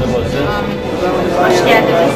Hoş geldiniz.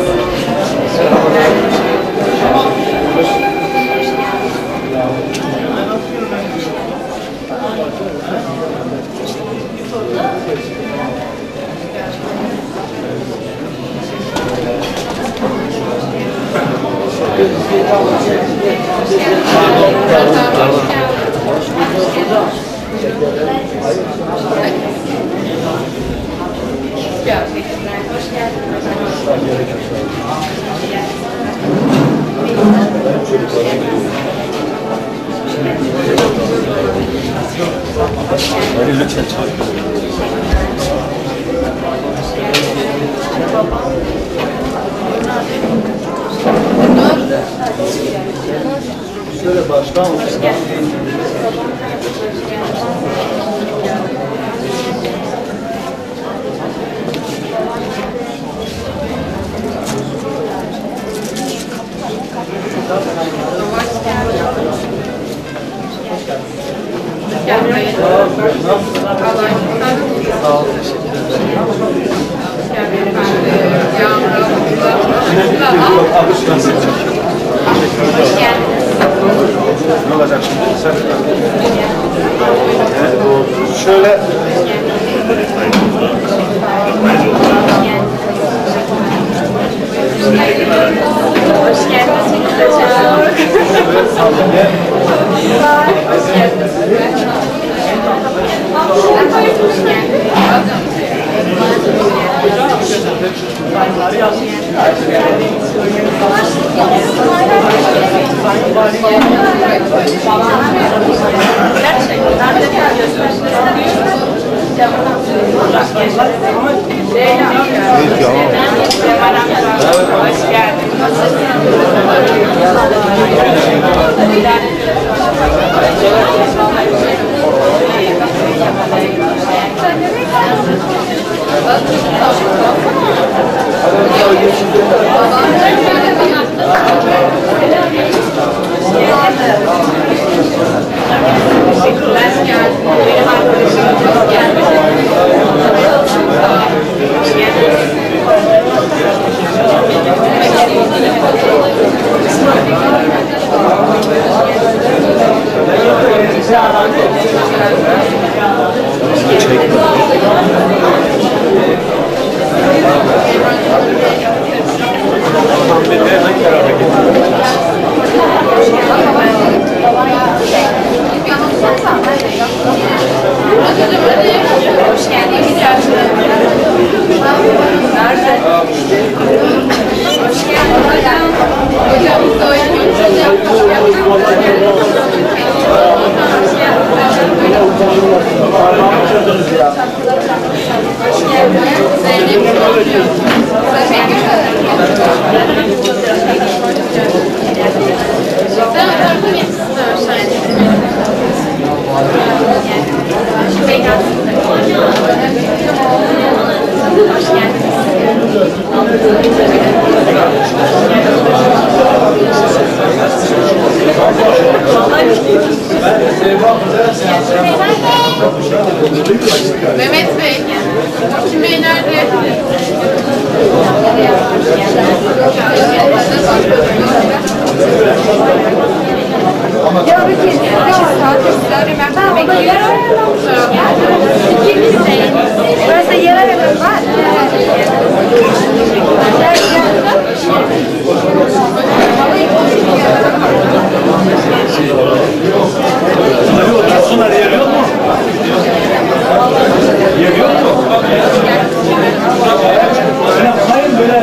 Hayır böyle.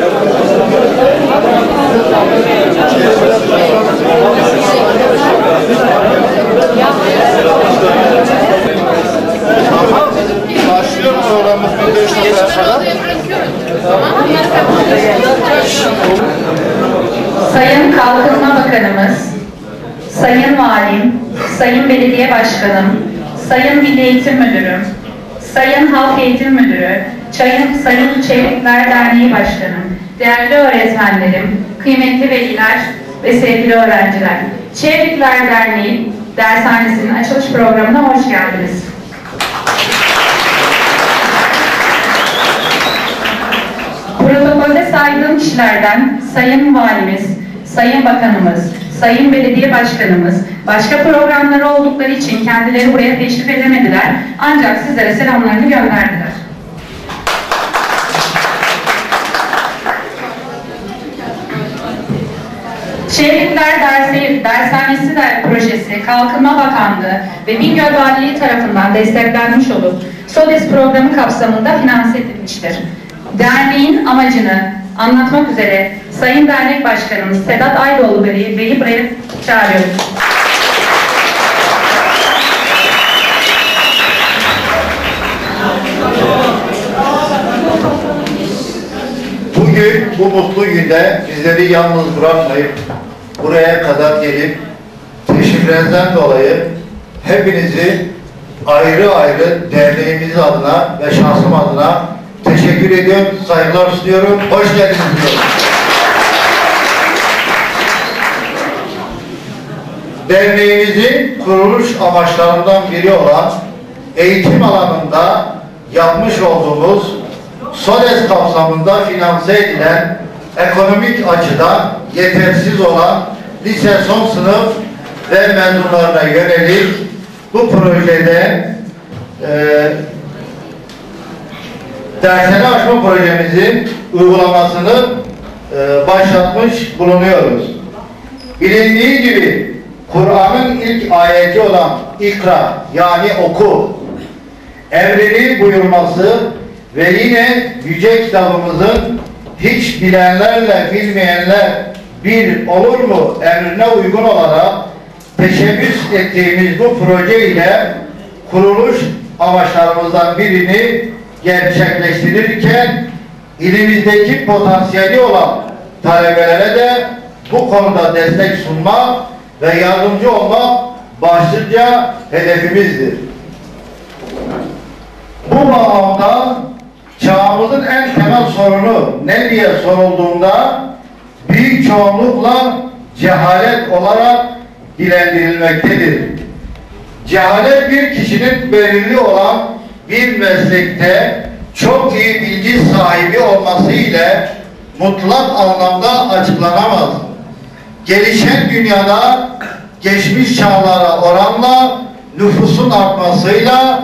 Başlıyor programımız 15 dakikaya kadar. Sayın Kalkınma Bakanımız, Sayın Valim, Sayın Belediye Başkanım, Sayın Milli Eğitim Müdürüm, Sayın Halk Eğitim Müdürü, Sayın, Sayın Çevikler Derneği Başkanım, değerli öğretmenlerim, kıymetli veliler ve sevgili öğrenciler. Çevikler Derneği dershanesinin açılış programına hoş geldiniz. Protokolde saydığım kişilerden Sayın Valimiz, Sayın Bakanımız, Sayın Belediye Başkanımız başka programları oldukları için kendileri buraya teşrif edemediler. Ancak sizlere selamlarını gönderdiler. Şehirler Dersi, Dershanesi der, projesi Kalkınma Bakanlığı ve Bingöl Valiliği tarafından desteklenmiş olup SODES programı kapsamında finanse edilmiştir. Derneğin amacını anlatmak üzere Sayın Dernek Başkanımız Sedat Aydoğdu Bey'i Bey'i buraya çağırıyorum. Bugün bu mutlu günde bizleri yalnız bırakmayıp buraya kadar gelip teşriflerinizden dolayı hepinizi ayrı ayrı derneğimiz adına ve şahsım adına teşekkür ediyorum, saygılar sunuyorum, hoş geldiniz diyorum. Derneğimizin kuruluş amaçlarından biri olan eğitim alanında yapmış olduğumuz SODES kapsamında finanse edilen ekonomik açıdan yetersiz olan lise son sınıf ve mezunlarına yönelik bu projede e, dershane açma projemizin uygulamasını e, başlatmış bulunuyoruz. Bilindiği gibi Kur'an'ın ilk ayeti olan ikra yani oku emrini buyurması ve yine yüce kitabımızın hiç bilenlerle bilmeyenler bir olur mu emrine uygun olarak teşebbüs ettiğimiz bu proje ile kuruluş amaçlarımızdan birini gerçekleştirirken ilimizdeki potansiyeli olan talebelere de bu konuda destek sunma ve yardımcı olmak başlıca hedefimizdir. Bu bağlamda çağımızın en temel sorunu ne diye sorulduğunda büyük çoğunlukla cehalet olarak dilendirilmektedir. Cehalet bir kişinin belirli olan bir meslekte çok iyi bilgi sahibi olması ile mutlak anlamda açıklanamaz. Gelişen dünyada geçmiş çağlara oranla nüfusun artmasıyla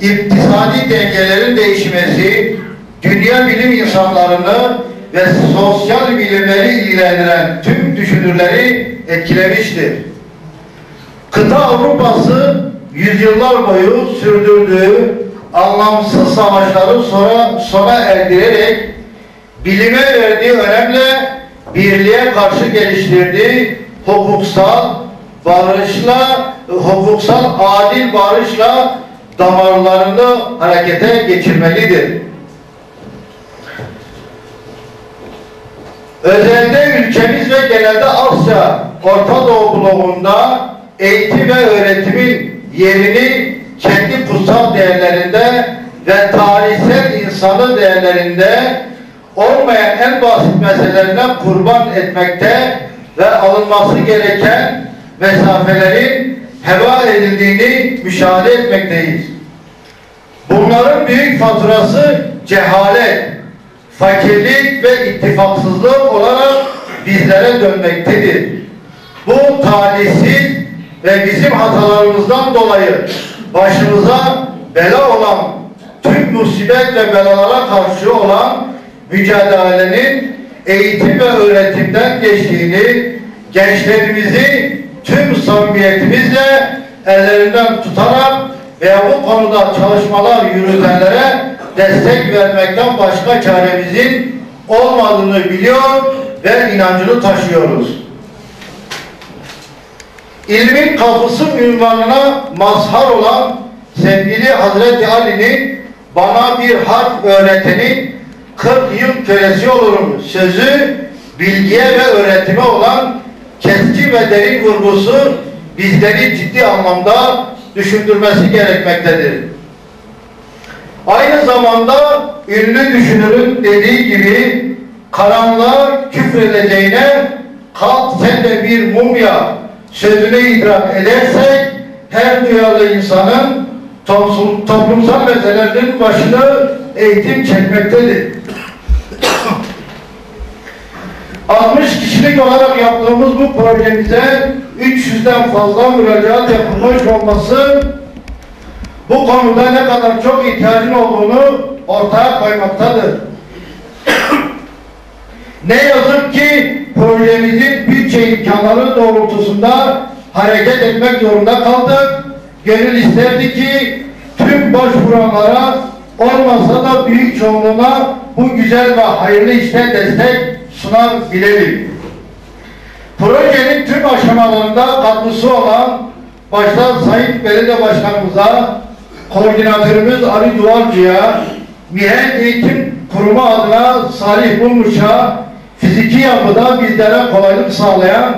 iktisadi dengelerin değişmesi, dünya bilim insanlarını ve sosyal bilimleri ilgilendiren tüm düşünürleri etkilemiştir. Kıta Avrupası yüzyıllar boyu sürdürdüğü anlamsız savaşları sonra sona erdirerek bilime verdiği önemle birliğe karşı geliştirdiği hukuksal barışla, hukuksal adil barışla damarlarını harekete geçirmelidir. Özellikle ülkemiz ve genelde Asya, Orta Doğu bloğunda eğitim ve öğretimin yerini kendi kutsal değerlerinde ve tarihsel insanı değerlerinde olmayan en basit meselelerine kurban etmekte ve alınması gereken mesafelerin heba edildiğini müşahede etmekteyiz. Bunların büyük faturası cehalet, fakirlik ve ittifaksızlık olarak bizlere dönmektedir. Bu talihsiz ve bizim hatalarımızdan dolayı başımıza bela olan tüm musibet ve belalara karşı olan mücadelenin eğitim ve öğretimden geçtiğini gençlerimizi tüm samimiyetimizle ellerinden tutarak veya bu konuda çalışmalar yürütenlere destek vermekten başka çaremizin olmadığını biliyor ve inancını taşıyoruz. İlmin kapısı ünvanına mazhar olan sevgili Hazreti Ali'nin bana bir harf öğretenin 40 yıl kölesi olurum sözü bilgiye ve öğretime olan keskin ve derin vurgusu bizleri ciddi anlamda düşündürmesi gerekmektedir. Aynı zamanda ünlü düşünürün dediği gibi karanlığa küfredeceğine kalk sen de bir mumya sözünü idrak edersek her duyarlı insanın toplum- toplumsal meselelerin başını eğitim çekmektedir. 60 kişilik olarak yaptığımız bu projemize 300'den fazla müracaat yapılmış olması bu konuda ne kadar çok ihtiyacın olduğunu ortaya koymaktadır. ne yazık ki projemizin bütçe imkanları doğrultusunda hareket etmek zorunda kaldık. Gönül isterdi ki tüm başvuranlara olmasa da büyük çoğunluğuna bu güzel ve hayırlı işte destek sunabilelim. Projenin tüm aşamalarında katkısı olan başta Sayın Belediye Başkanımıza, koordinatörümüz Ali Duvarcı'ya, Mihenk Eğitim Kurumu adına Salih Bulmuş'a, fiziki yapıda bizlere kolaylık sağlayan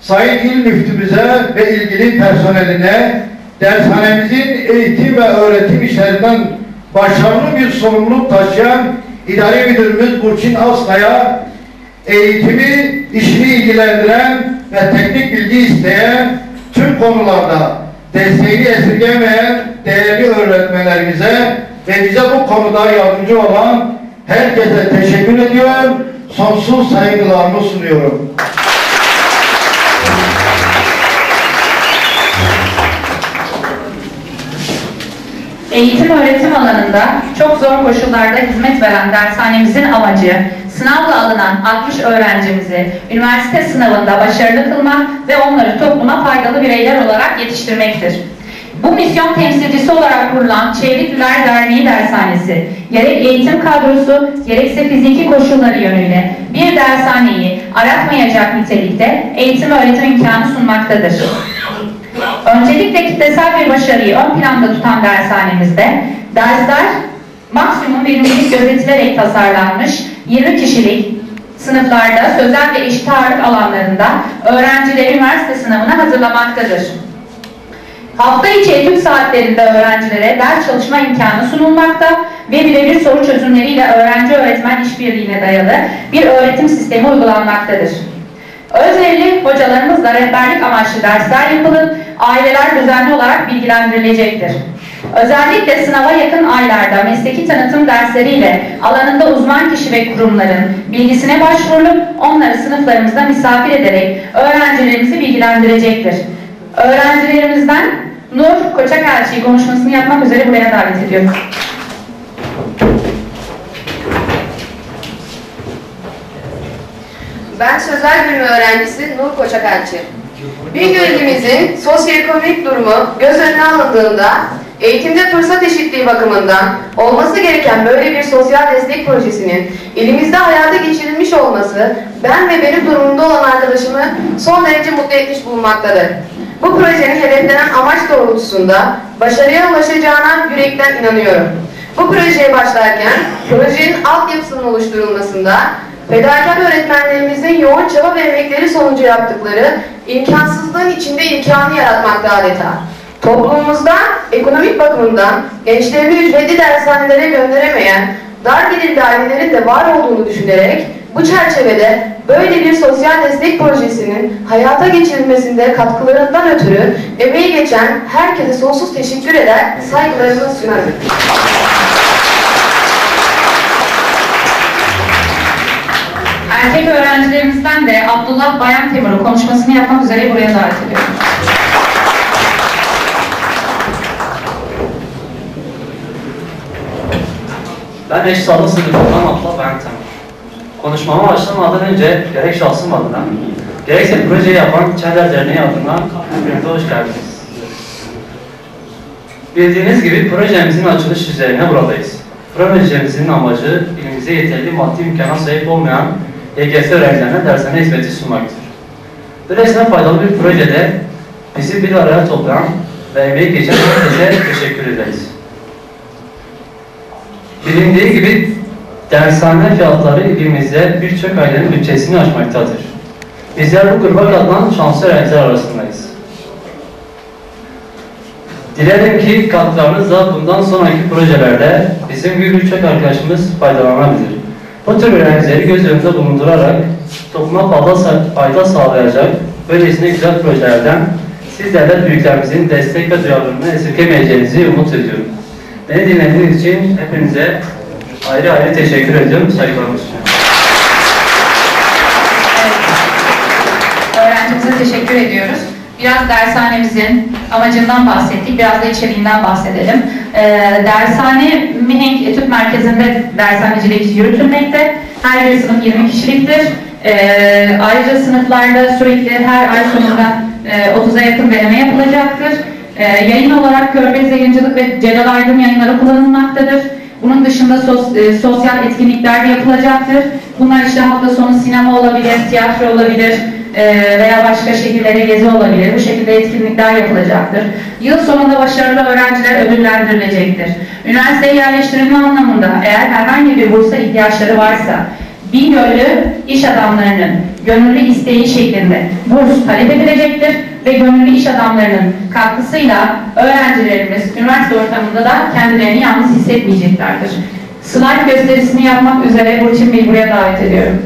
Sayın İl Müftümüze ve ilgili personeline, dershanemizin eğitim ve öğretim işlerinden başarılı bir sorumluluk taşıyan İdare Müdürümüz Burçin Askaya, eğitimi, işini ilgilendiren ve teknik bilgi isteyen tüm konularda desteğini esirgemeyen değerli öğretmenlerimize ve bize bu konuda yardımcı olan herkese teşekkür ediyorum. Sonsuz saygılarımı sunuyorum. Eğitim öğretim alanında çok zor koşullarda hizmet veren dershanemizin amacı, sınavla alınan 60 öğrencimizi üniversite sınavında başarılı kılmak ve onları topluma faydalı bireyler olarak yetiştirmektir. Bu misyon temsilcisi olarak kurulan Çevrekliler Derneği Dershanesi, gerek eğitim kadrosu gerekse fiziki koşulları yönüyle bir dershaneyi aratmayacak nitelikte eğitim öğretim imkanı sunmaktadır. Öncelikle kitlesel bir başarıyı ön planda tutan dershanemizde dersler maksimum verimlilik gözetilerek tasarlanmış 20 kişilik sınıflarda sözel ve eşit ağırlık alanlarında öğrencileri üniversite sınavına hazırlamaktadır. Hafta içi etüt saatlerinde öğrencilere ders çalışma imkanı sunulmakta ve birebir soru çözümleriyle öğrenci-öğretmen işbirliğine dayalı bir öğretim sistemi uygulanmaktadır. Özverili hocalarımızla rehberlik amaçlı dersler yapılıp aileler düzenli olarak bilgilendirilecektir. Özellikle sınava yakın aylarda mesleki tanıtım dersleriyle alanında uzman kişi ve kurumların bilgisine başvurulup onları sınıflarımızda misafir ederek öğrencilerimizi bilgilendirecektir. Öğrencilerimizden Nur Koçakelçi konuşmasını yapmak üzere buraya davet ediyorum. Ben sözel bölümü öğrencisi Nur Koçakalçı. Bingöl'ümüzün sosyoekonomik durumu göz önüne alındığında eğitimde fırsat eşitliği bakımından olması gereken böyle bir sosyal destek projesinin elimizde hayata geçirilmiş olması ben ve benim durumumda olan arkadaşımı son derece mutlu etmiş bulunmaktadır. Bu projenin hedeflenen amaç doğrultusunda başarıya ulaşacağına yürekten inanıyorum. Bu projeye başlarken projenin altyapısının oluşturulmasında Fedakar öğretmenlerimizin yoğun çaba ve emekleri sonucu yaptıkları imkansızlığın içinde imkanı yaratmakta adeta. Toplumumuzda ekonomik bakımından gençlerini ücretli dershanelere gönderemeyen dar gelirli ailelerin de var olduğunu düşünerek bu çerçevede böyle bir sosyal destek projesinin hayata geçirilmesinde katkılarından ötürü emeği geçen herkese sonsuz teşekkür eder, saygılarımı sunarım. Erkek öğrencilerimizden de Abdullah Bayan Temur'u konuşmasını yapmak üzere buraya davet ediyorum. Ben eş sağlık sınıfından Abdullah Bayan Temur. Konuşmama başlamadan önce gerek şahsım adına, gerekse projeyi yapan Çender Derneği adına hepinize hoş geldiniz. Bildiğiniz gibi projemizin açılış üzerine buradayız. Projemizin amacı ilimize yeterli maddi imkana sahip olmayan YGS öğrencilerine dershane hizmeti sunmaktır. Böylesine faydalı bir projede bizi bir araya toplayan ve emeği geçen herkese teşekkür ederiz. Bilindiği gibi dershane fiyatları ilimizde birçok ailenin bütçesini aşmaktadır. Bizler bu gruba katılan şanslı öğrenciler arasındayız. Dilerim ki katkılarınızla bundan sonraki projelerde bizim gibi birçok arkadaşımız faydalanabilir. Bu tür öğrencileri göz önünde bulundurarak topluma fazla fayda sağlayacak böylesine güzel projelerden sizler de büyüklerimizin destek ve duyarlılığını esirgemeyeceğinizi umut ediyorum. Beni dinlediğiniz için hepinize ayrı ayrı teşekkür ediyorum. Saygılarımı sunuyorum. Öğrencimize teşekkür ediyoruz. Biraz dershanemizin amacından bahsettik, biraz da içeriğinden bahsedelim. Ee, dershane Mihenk Etüt Merkezi'nde dershanecilik yürütülmekte. Her bir sınıf 20 kişiliktir. Ee, ayrıca sınıflarda sürekli her ay sonunda e, 30'a yakın deneme yapılacaktır. Ee, yayın olarak Körfez Yayıncılık ve Celal Aydın yayınları kullanılmaktadır. Bunun dışında sos, e, sosyal etkinlikler de yapılacaktır. Bunlar işte hafta sonu sinema olabilir, tiyatro olabilir e, veya başka şehirlere gezi olabilir. Bu şekilde etkinlikler yapılacaktır. Yıl sonunda başarılı öğrenciler ödüllendirilecektir. Üniversiteye yerleştirilme anlamında eğer herhangi bir bursa ihtiyaçları varsa Bingöl'lü iş adamlarının gönüllü isteği şeklinde burs talep edilecektir ve gönüllü iş adamlarının katkısıyla öğrencilerimiz üniversite ortamında da kendilerini yalnız hissetmeyeceklerdir. Slide gösterisini yapmak üzere Burçin Bey'i buraya davet ediyorum.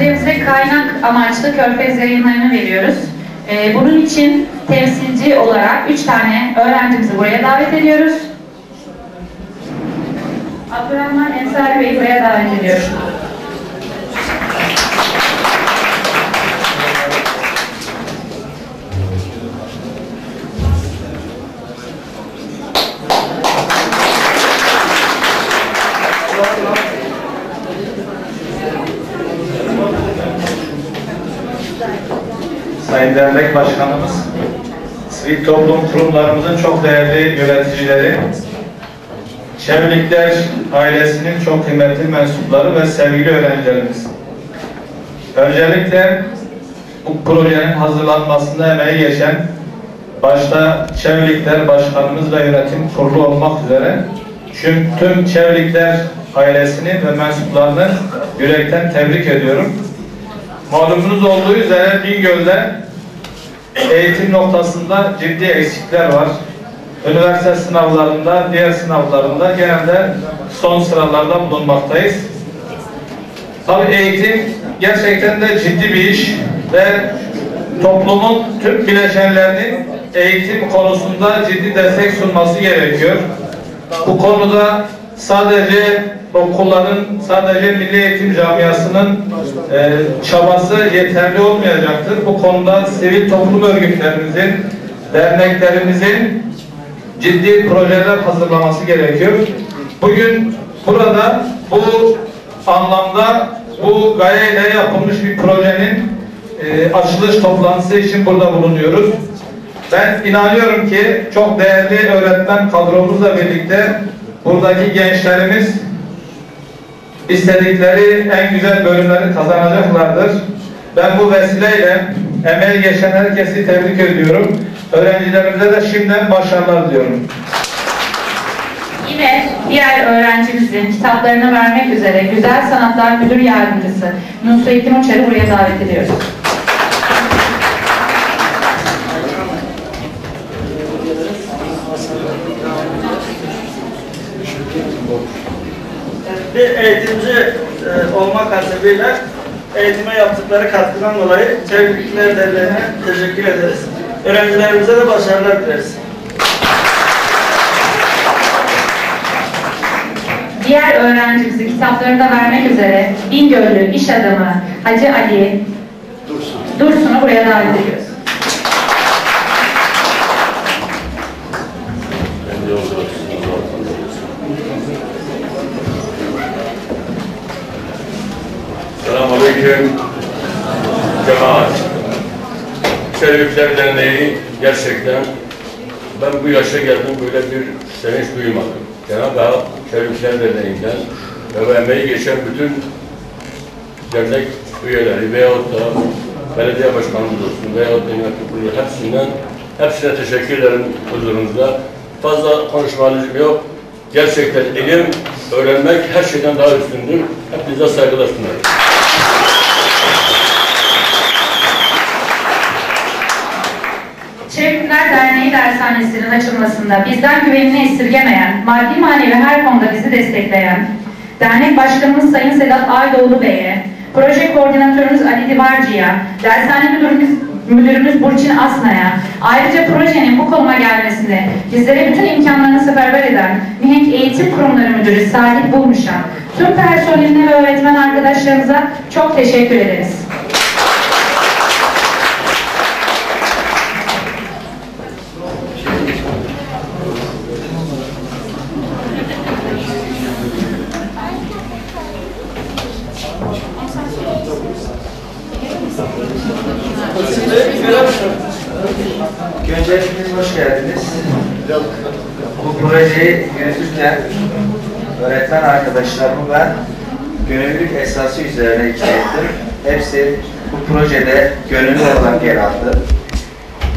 Öğrencilerimize kaynak amaçlı körfez yayınlarını veriyoruz. Ee, bunun için temsilci olarak üç tane öğrencimizi buraya davet ediyoruz. Abdurrahman Ensari Bey'i buraya davet ediyoruz. Sayın Dernek Başkanımız, sivil toplum kurumlarımızın çok değerli yöneticileri, Çevlikler ailesinin çok kıymetli mensupları ve sevgili öğrencilerimiz. Öncelikle bu projenin hazırlanmasında emeği geçen başta Çevlikler Başkanımız ve Yönetim Kurulu olmak üzere tüm, tüm Çevlikler ailesini ve mensuplarını yürekten tebrik ediyorum. Malumunuz olduğu üzere Bingöl'de eğitim noktasında ciddi eksikler var. Üniversite sınavlarında, diğer sınavlarında genelde son sıralarda bulunmaktayız. Tabii eğitim gerçekten de ciddi bir iş ve toplumun tüm bileşenlerinin eğitim konusunda ciddi destek sunması gerekiyor. Bu konuda sadece okulların, sadece Milli Eğitim Camiası'nın e, çabası yeterli olmayacaktır. Bu konuda sivil toplum örgütlerimizin, derneklerimizin ciddi projeler hazırlaması gerekiyor. Bugün burada bu anlamda bu gayeyle yapılmış bir projenin e, açılış toplantısı için burada bulunuyoruz. Ben inanıyorum ki çok değerli öğretmen kadromuzla birlikte buradaki gençlerimiz istedikleri en güzel bölümleri kazanacaklardır. Ben bu vesileyle emeği geçen herkesi tebrik ediyorum. Öğrencilerimize de şimdiden başarılar diliyorum. Yine diğer öğrencimizin kitaplarını vermek üzere Güzel Sanatlar Müdür Yardımcısı Nusrettin Uçar'ı buraya davet ediyoruz. Bir eğitimci e, olmak hasebiyle eğitime yaptıkları katkıdan dolayı Çeviklikler Derneği'ne teşekkür ederiz. Öğrencilerimize de başarılar dileriz. Diğer öğrencimizi kitaplarını da vermek üzere Bingöllü iş adamı Hacı Ali Dursun'u buraya davet ediyoruz. Çevikler Derneği gerçekten ben bu yaşa geldim böyle bir sevinç duymadım. Cenab-ı Hak Çevikler Derneği'nden ve bu emeği geçen bütün dernek üyeleri veyahut da belediye başkanımız olsun veyahut da yönetim hepsinden hepsine teşekkür ederim huzurunuzda. Fazla konuşma lüzum yok. Gerçekten ilim, öğrenmek her şeyden daha üstündür. Hepinize saygılar sunarım. Çevrimler Derneği dershanesinin açılmasında bizden güvenini esirgemeyen, maddi manevi her konuda bizi destekleyen, dernek başkanımız Sayın Sedat Aydoğdu Bey'e, proje koordinatörümüz Ali Divarcı'ya, dershane müdürümüz, müdürümüz Burçin Asna'ya, ayrıca projenin bu konuma gelmesinde bizlere bütün imkanlarını seferber eden Mihenk Eğitim Kurumları Müdürü Salih Bulmuş'a, tüm personeline ve öğretmen arkadaşlarımıza çok teşekkür ederiz. Öncelikle hoş geldiniz. Bu projeyi yürütürken öğretmen arkadaşlarımı ben gönüllülük esası üzerine ikna ettim. Hepsi bu projede gönüllü olarak yer aldı.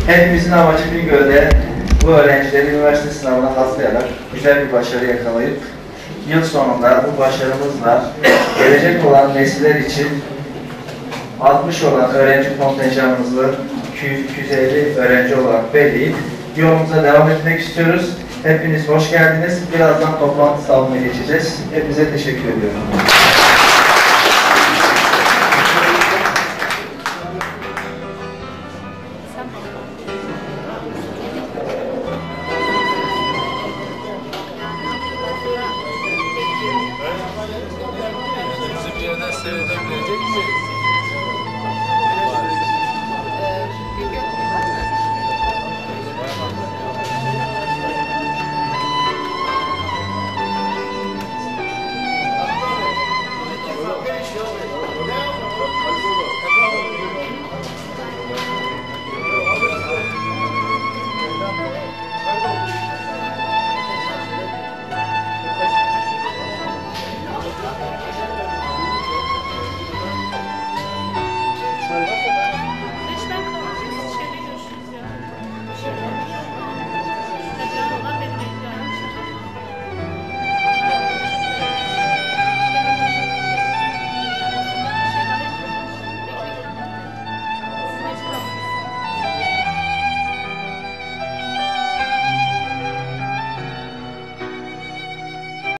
Hepimizin amacı Bingöl'de bu öğrencileri üniversite sınavına hazırlayarak güzel bir başarı yakalayıp yıl sonunda bu başarımızla gelecek olan nesiller için 60 olan öğrenci kontenjanımızı 250 öğrenci olarak belirleyip yolumuza devam etmek istiyoruz. Hepiniz hoş geldiniz. Birazdan toplantı salonuna geçeceğiz. Hepinize teşekkür ediyorum. Bizi bir?